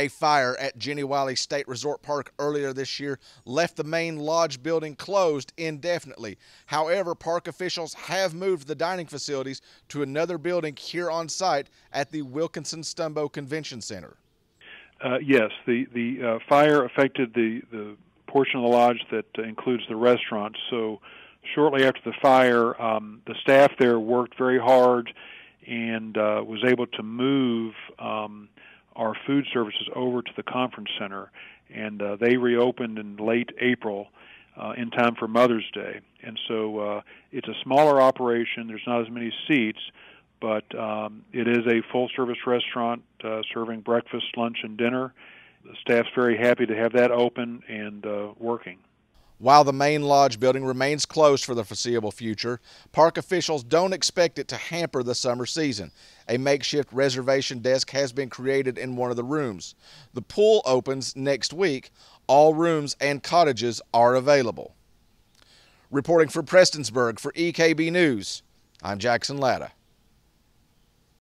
A fire at Jenny Wiley State Resort Park earlier this year left the main lodge building closed indefinitely. However, park officials have moved the dining facilities to another building here on site at the Wilkinson Stumbo Convention Center. Uh, yes, the the uh, fire affected the the portion of the lodge that includes the restaurant. So, shortly after the fire, um, the staff there worked very hard and uh, was able to move um, our food services over to the conference center, and uh, they reopened in late April. Uh, in time for Mother's Day, and so uh, it's a smaller operation. There's not as many seats, but um, it is a full service restaurant uh, serving breakfast, lunch, and dinner. The staff's very happy to have that open and uh, working. While the main lodge building remains closed for the foreseeable future, park officials don't expect it to hamper the summer season. A makeshift reservation desk has been created in one of the rooms. The pool opens next week. All rooms and cottages are available. Reporting from Prestonsburg for EKB News, I'm Jackson Latta.